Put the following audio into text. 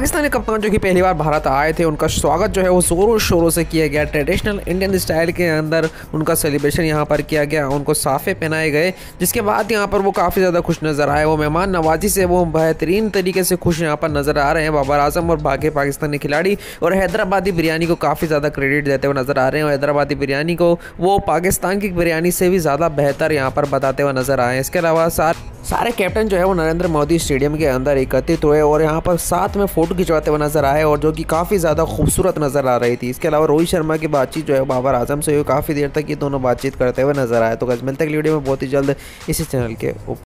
पाकिस्तानी कप्तान जो कि पहली बार भारत आए थे, उनका स्वागत जो है वो जोरों शोरों से किया गया। ट्रेडिशनल इंडियन स्टाइल के अंदर उनका सेलिब्रेशन यहाँ पर किया गया। उनको साफ़े पहनाए गए, जिसके बाद यहाँ पर वो काफ़ी ज़्यादा खुश नज़र आए। वो मेहमान नवाजी से, वो बेहतरीन तरीके से खुश यहाँ पर नज़र आ रहे हैं। बाबर आज़म और बाकी पाकिस्तानी खिलाड़ी और हैदराबादी बिरयानी को काफ़ी ज़्यादा क्रेडिट देते हुए नज़र आ रहे हैं। और हैदराबादी बिरयानी को वो पाकिस्तान की बिरयानी से भी ज़्यादा बेहतर यहाँ पर बताते हुए नज़र आए इसके अलावा सार सारे कैप्टन जो है वो नरेंद्र मोदी स्टेडियम के अंदर एकत्रित हुए और यहाँ पर साथ में फ़ोटो खिंचवाते हुए नज़र आए और जो कि काफ़ी ज़्यादा खूबसूरत नज़र आ रही थी। इसके अलावा रोहित शर्मा की बातचीत जो है, बाबर आज़म से हुई। काफ़ी देर तक ये दोनों बातचीत करते हुए नज़र आए। तो गज मिलते वीडियो में। बहुत ही जल्द इसी चैनल के ऊपर।